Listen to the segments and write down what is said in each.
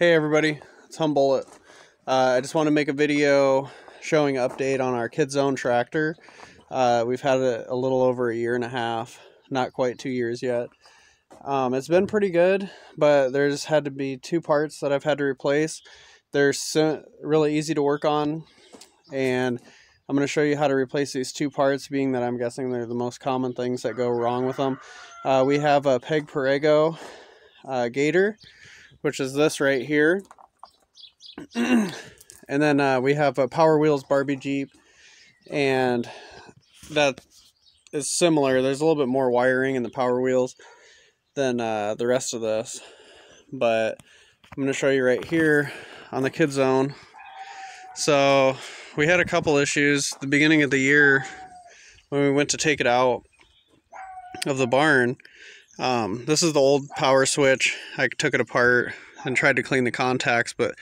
Hey everybody, it's Humbullitt. Uh, I just want to make a video showing update on our KidZone tractor. Uh, we've had it a little over a year and a half, not quite two years yet. Um, it's been pretty good, but there's had to be two parts that I've had to replace. They're so, really easy to work on, and I'm going to show you how to replace these two parts, being that I'm guessing they're the most common things that go wrong with them. Uh, we have a Peg Perego uh, Gator, which is this right here. and then uh, we have a Power Wheels Barbie Jeep, and that is similar. There's a little bit more wiring in the Power Wheels than uh, the rest of this, but I'm going to show you right here on the Kid Zone. So we had a couple issues the beginning of the year when we went to take it out of the barn. Um, this is the old power switch. I took it apart and tried to clean the contacts, but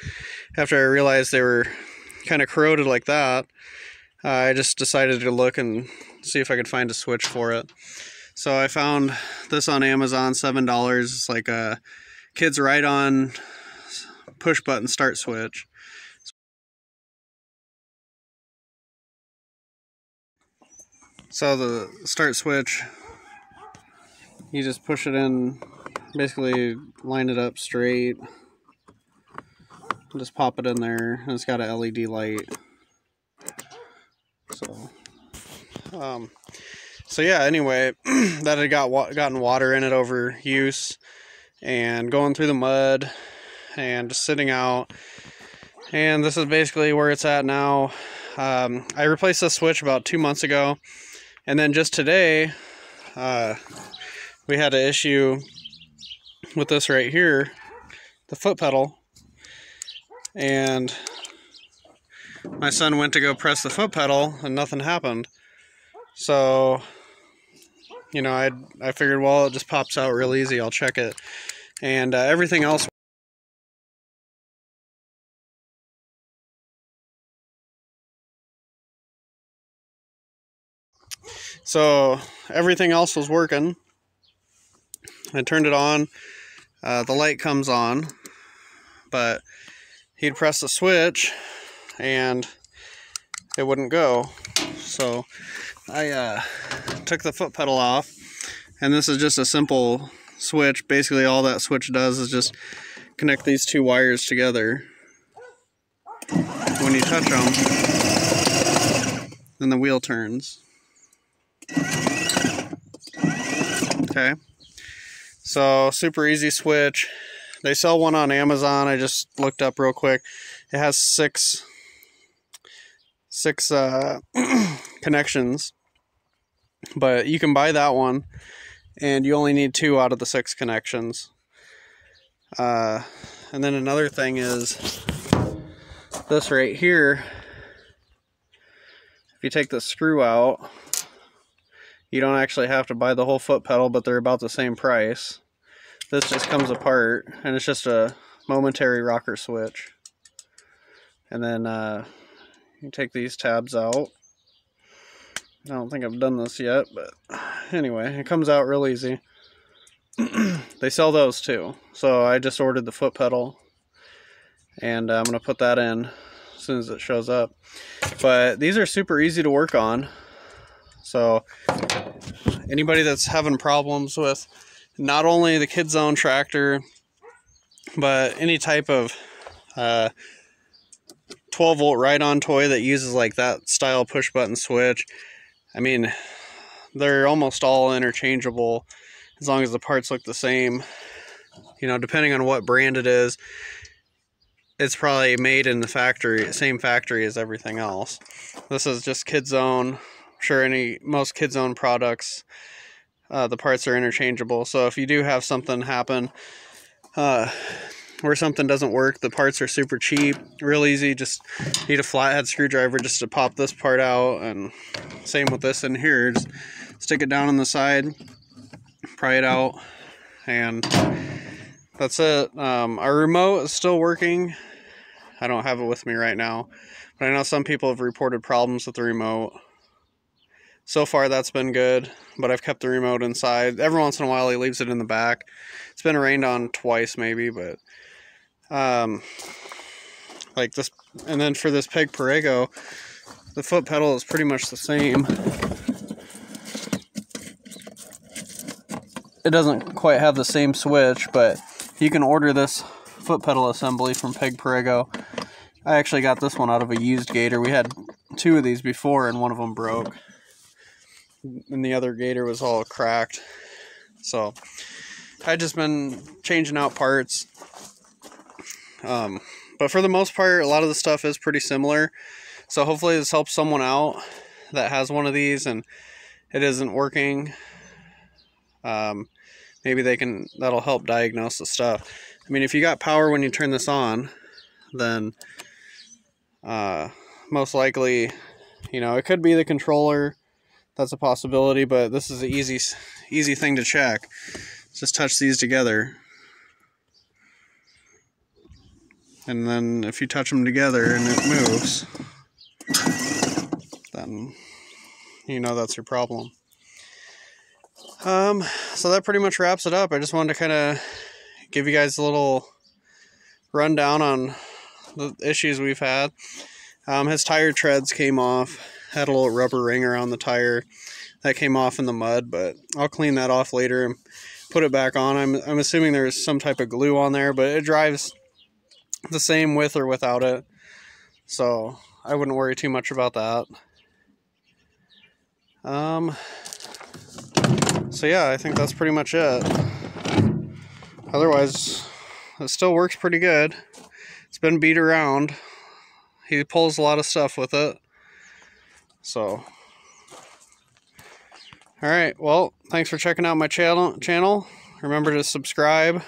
after I realized they were kind of corroded like that, uh, I just decided to look and see if I could find a switch for it. So I found this on Amazon, $7. It's like a kid's ride-on push button start switch. So the start switch, you just push it in, basically line it up straight, just pop it in there, and it's got a LED light. So, um, so yeah. Anyway, that had got gotten water in it over use, and going through the mud, and just sitting out. And this is basically where it's at now. Um, I replaced the switch about two months ago and then just today, uh, we had an issue with this right here, the foot pedal. And my son went to go press the foot pedal and nothing happened. So, you know, I I figured, well, it just pops out real easy. I'll check it. And uh, everything else So everything else was working. I turned it on. Uh, the light comes on, but he'd press the switch and it wouldn't go. So I uh, took the foot pedal off, and this is just a simple switch. Basically, all that switch does is just connect these two wires together. When you touch them, then the wheel turns. Okay. So super easy switch. They sell one on Amazon. I just looked up real quick. It has six six uh, connections, but you can buy that one, and you only need two out of the six connections. Uh, and then another thing is this right here. If you take the screw out, you don't actually have to buy the whole foot pedal, but they're about the same price. This just comes apart, and it's just a momentary rocker switch. And then uh, you take these tabs out. I don't think I've done this yet, but anyway, it comes out real easy. they sell those too. So I just ordered the foot pedal, and I'm going to put that in as soon as it shows up. But these are super easy to work on. So anybody that's having problems with not only the KidZone tractor, but any type of uh, 12 volt ride-on toy that uses like that style push button switch, I mean, they're almost all interchangeable as long as the parts look the same. You know, depending on what brand it is, it's probably made in the factory, same factory as everything else. This is just KidZone sure any most KidZone products uh, the parts are interchangeable. So if you do have something happen uh, where something doesn't work the parts are super cheap real easy just need a flathead screwdriver just to pop this part out and same with this in here just stick it down on the side pry it out and that's it. Um, our remote is still working. I don't have it with me right now but I know some people have reported problems with the remote so far that's been good, but I've kept the remote inside. Every once in a while he leaves it in the back. It's been rained on twice maybe, but Um, like this, and then for this Peg Perego, the foot pedal is pretty much the same. It doesn't quite have the same switch, but you can order this foot pedal assembly from Peg Perego. I actually got this one out of a used gator. We had two of these before and one of them broke. And the other gator was all cracked. So I just been changing out parts. Um, but for the most part, a lot of the stuff is pretty similar. So hopefully this helps someone out that has one of these and it isn't working. Um, maybe they can, that'll help diagnose the stuff. I mean, if you got power when you turn this on, then uh, most likely, you know, it could be the controller. That's a possibility, but this is an easy, easy thing to check. Just touch these together. And then if you touch them together and it moves, then you know that's your problem. Um, so that pretty much wraps it up. I just wanted to kind of give you guys a little rundown on the issues we've had. Um, his tire treads came off, had a little rubber ring around the tire that came off in the mud, but I'll clean that off later and put it back on. I'm, I'm assuming there's some type of glue on there, but it drives the same with or without it. So I wouldn't worry too much about that. Um, so yeah, I think that's pretty much it. Otherwise, it still works pretty good. It's been beat around. He pulls a lot of stuff with it. So, all right. Well, thanks for checking out my channel. Channel. Remember to subscribe,